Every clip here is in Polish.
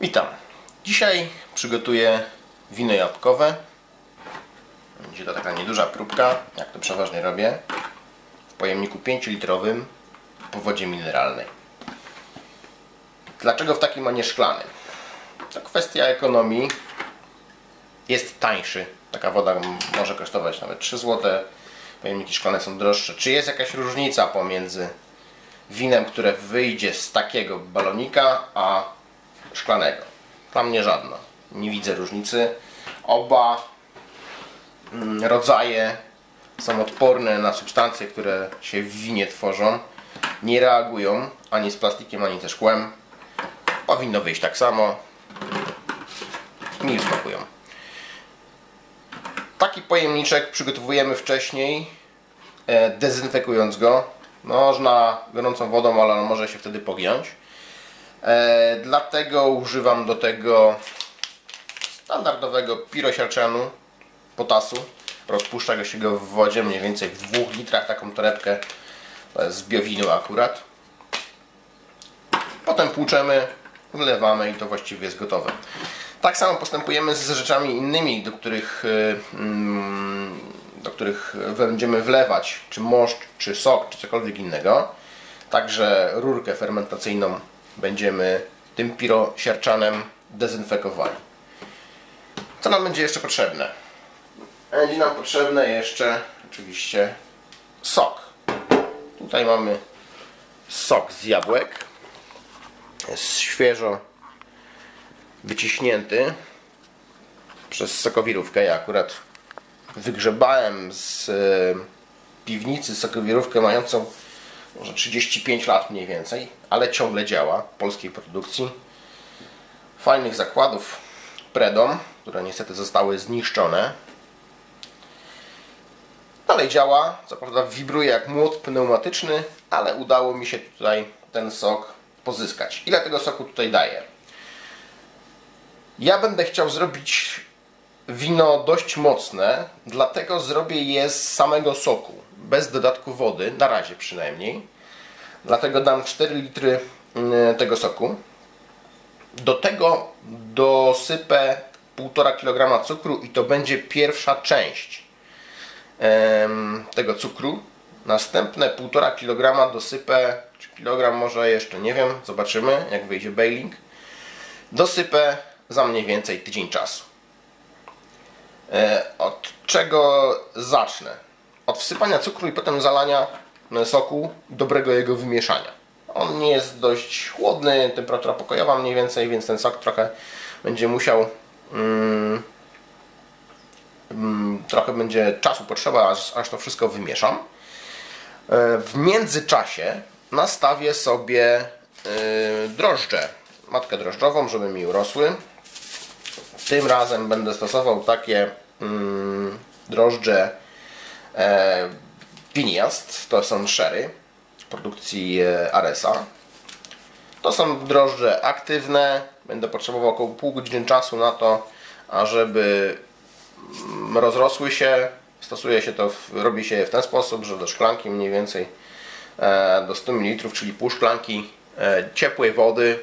Witam. Dzisiaj przygotuję wino jabłkowe. Będzie to taka nieduża próbka, jak to przeważnie robię. W pojemniku 5-litrowym po wodzie mineralnej. Dlaczego w takim, a nie szklanym? To kwestia ekonomii. Jest tańszy. Taka woda może kosztować nawet 3 zł. Pojemniki szklane są droższe. Czy jest jakaś różnica pomiędzy winem, które wyjdzie z takiego balonika, a szklanego? Dla mnie żadna. Nie widzę różnicy. Oba mm, rodzaje są odporne na substancje, które się w winie tworzą. Nie reagują ani z plastikiem, ani ze szkłem. Powinno wyjść tak samo. Mi smakują. Taki pojemniczek przygotowujemy wcześniej, e, dezynfekując go. Można gorącą wodą, ale on może się wtedy pogiąć. E, dlatego używam do tego standardowego pirosiarczanu potasu. Rozpuszcza się go w wodzie mniej więcej w 2 litrach taką torebkę. To jest z biowinu akurat. Potem płuczemy, wlewamy i to właściwie jest gotowe. Tak samo postępujemy z rzeczami innymi, do których, mm, do których będziemy wlewać, czy moszcz, czy sok, czy cokolwiek innego. Także rurkę fermentacyjną będziemy tym pirosiarczanem dezynfekowali. Co nam będzie jeszcze potrzebne? Będzie nam potrzebne jeszcze oczywiście sok. Tutaj mamy sok z jabłek. Jest świeżo wyciśnięty przez sokowirówkę. Ja akurat wygrzebałem z piwnicy sokowirówkę mającą może 35 lat mniej więcej, ale ciągle działa, polskiej produkcji. Fajnych zakładów Predom, które niestety zostały zniszczone. Dalej działa, co prawda wibruje jak młot pneumatyczny, ale udało mi się tutaj ten sok pozyskać. Ile tego soku tutaj daję? Ja będę chciał zrobić wino dość mocne, dlatego zrobię je z samego soku, bez dodatku wody, na razie przynajmniej. Dlatego dam 4 litry mm, tego soku. Do tego dosypę 1,5 kg cukru i to będzie pierwsza część tego cukru. Następne 1,5 kg dosypę, czy kilogram może jeszcze, nie wiem, zobaczymy jak wyjdzie bailing. Dosypę za mniej więcej tydzień czasu. E, od czego zacznę? Od wsypania cukru i potem zalania soku dobrego jego wymieszania. On nie jest dość chłodny, temperatura pokojowa mniej więcej, więc ten sok trochę będzie musiał mm, mm, trochę będzie czasu potrzeba, aż, aż to wszystko wymieszam. E, w międzyczasie nastawię sobie y, drożdże, matkę drożdżową, żeby mi urosły. Tym razem będę stosował takie mm, drożdże e, Piniast, to są sherry produkcji e, Aresa. To są drożdże aktywne. Będę potrzebował około pół godziny czasu na to, ażeby mm, rozrosły się. Stosuje się to, robi się je w ten sposób, że do szklanki mniej więcej e, do 100 ml, czyli pół szklanki e, ciepłej wody,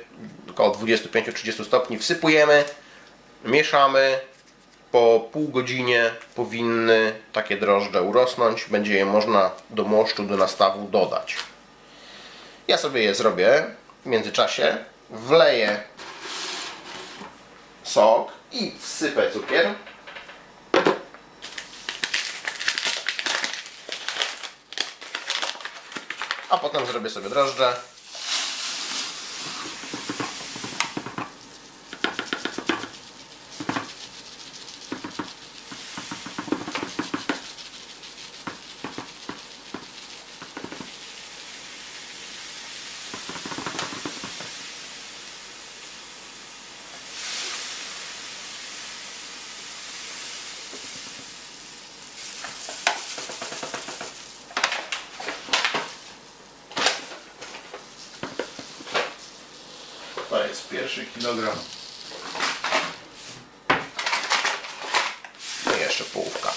około 25-30 stopni wsypujemy, mieszamy, po pół godzinie powinny takie drożdże urosnąć. Będzie je można do moszczu, do nastawu dodać. Ja sobie je zrobię w międzyczasie. Wleję sok i wsypę cukier. A potem zrobię sobie drożdże. Pierwszy kilogram. No i jeszcze połówka.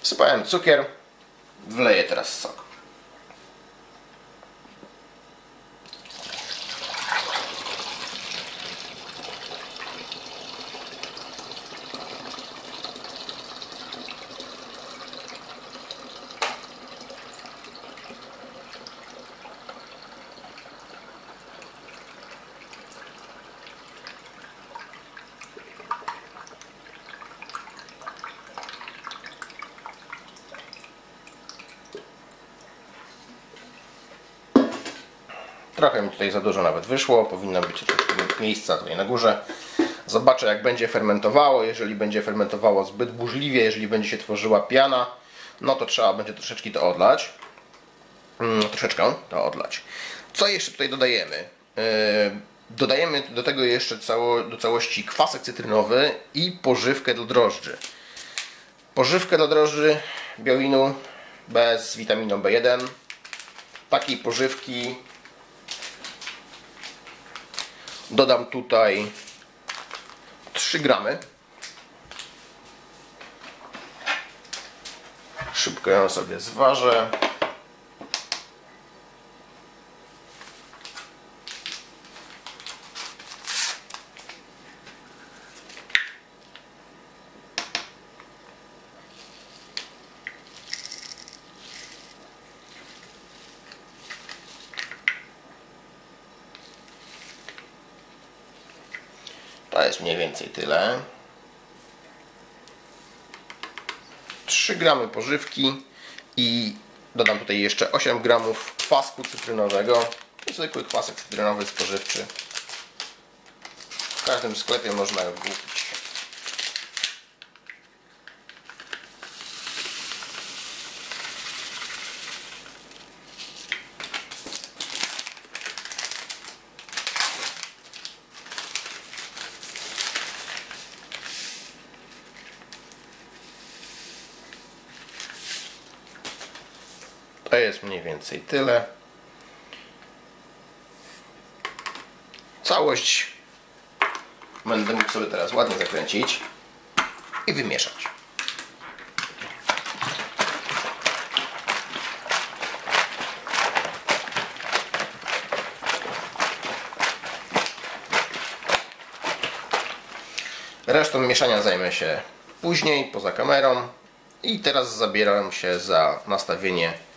Wsypałem cukier, wleję teraz sok. Trochę mi tutaj za dużo nawet wyszło, powinno być miejsca tutaj na górze. Zobaczę jak będzie fermentowało, jeżeli będzie fermentowało zbyt burzliwie, jeżeli będzie się tworzyła piana, no to trzeba będzie troszeczkę to odlać. Mm, troszeczkę to odlać. Co jeszcze tutaj dodajemy? Yy, dodajemy do tego jeszcze cało, do całości kwasek cytrynowy i pożywkę do drożdży. Pożywkę dla drożdży białinu B z witaminą B1. Takiej pożywki Dodam tutaj 3 gramy. Szybko ją sobie zważę. Jest mniej więcej tyle. 3 gramy pożywki i dodam tutaj jeszcze 8 gramów kwasku cytrynowego. Zwykły kwasek cytrynowy spożywczy. W każdym sklepie można go kupić. Jest mniej więcej tyle. Całość będę mógł sobie teraz ładnie zakręcić i wymieszać. Resztą mieszania zajmę się później, poza kamerą. I teraz zabieram się za nastawienie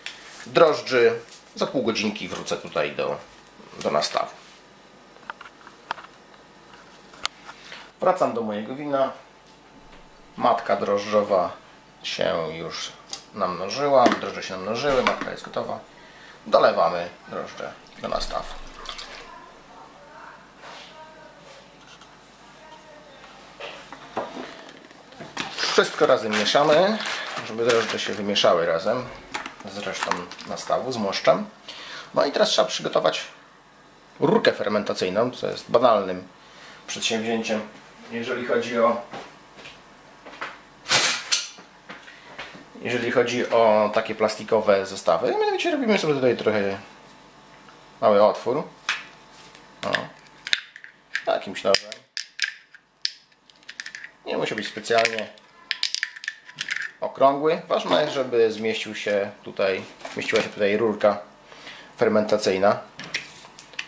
drożdży. Za pół godzinki wrócę tutaj do, do nastawu. Wracam do mojego wina. Matka drożdżowa się już namnożyła, drożdże się namnożyły, matka jest gotowa. Dolewamy drożdże do nastawu. Wszystko razem mieszamy, żeby drożdże się wymieszały razem z resztą nastawu, z moszczem. No i teraz trzeba przygotować rurkę fermentacyjną, co jest banalnym przedsięwzięciem, jeżeli chodzi o jeżeli chodzi o takie plastikowe zestawy. Mianowicie robimy sobie tutaj trochę mały otwór. O. Jakimś nożem. Nie musi być specjalnie okrągły. Ważne żeby zmieścił się tutaj, zmieściła się tutaj rurka fermentacyjna.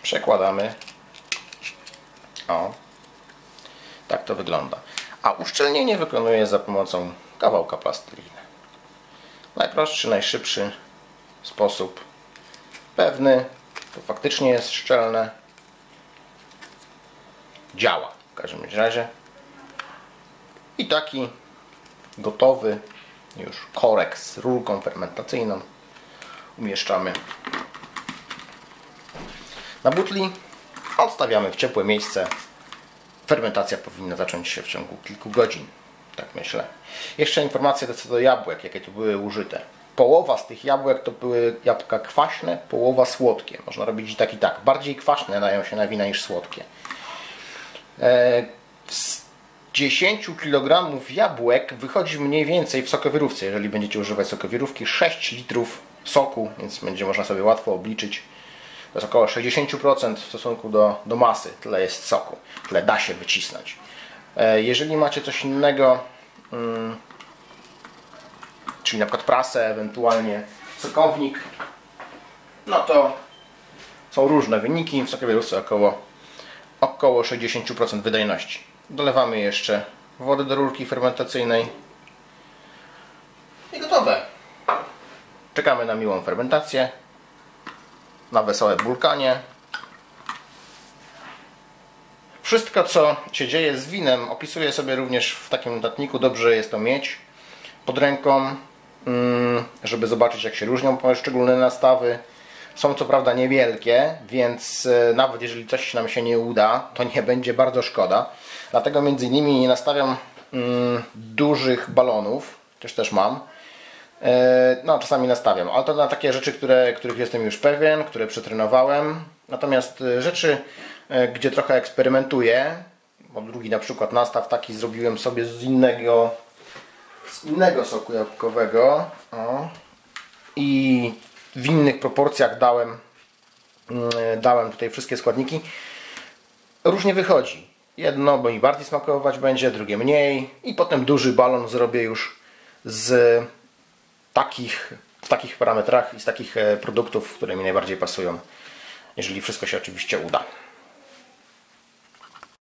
Przekładamy. O. Tak to wygląda. A uszczelnienie wykonuję za pomocą kawałka plasteliny. Najprostszy, najszybszy sposób. Pewny, to faktycznie jest szczelne. Działa w każdym razie. I taki gotowy już korek z rurką fermentacyjną umieszczamy na butli. Odstawiamy w ciepłe miejsce. Fermentacja powinna zacząć się w ciągu kilku godzin. Tak myślę. Jeszcze informacje co do jabłek, jakie tu były użyte. Połowa z tych jabłek to były jabłka kwaśne, połowa słodkie. Można robić tak i tak. Bardziej kwaśne dają się na wina niż słodkie. E, 10 kg jabłek wychodzi mniej więcej w sokowirówce, jeżeli będziecie używać sokowirówki, 6 litrów soku, więc będzie można sobie łatwo obliczyć. To jest około 60% w stosunku do, do masy, tyle jest soku, tyle da się wycisnąć. Jeżeli macie coś innego, czyli na przykład prasę, ewentualnie sokownik, no to są różne wyniki. W sokowielówce około, około 60% wydajności. Dolewamy jeszcze wody do rurki fermentacyjnej i gotowe. Czekamy na miłą fermentację, na wesołe bulkanie. Wszystko, co się dzieje z winem, opisuję sobie również w takim notatniku. Dobrze jest to mieć pod ręką, mm, żeby zobaczyć, jak się różnią poszczególne nastawy. Są co prawda niewielkie, więc e, nawet jeżeli coś nam się nie uda, to nie będzie bardzo szkoda. Dlatego między innymi nie nastawiam mm, dużych balonów, też też mam. E, no, czasami nastawiam, ale to na takie rzeczy, które, których jestem już pewien, które przetrenowałem. Natomiast e, rzeczy, gdzie trochę eksperymentuję, bo drugi na przykład nastaw taki zrobiłem sobie z innego z innego soku jabłkowego o, i w innych proporcjach dałem, mm, dałem tutaj wszystkie składniki. Różnie wychodzi. Jedno mi bardziej smakować będzie, drugie mniej i potem duży balon zrobię już z takich, w takich parametrach i z takich e, produktów, które mi najbardziej pasują, jeżeli wszystko się oczywiście uda.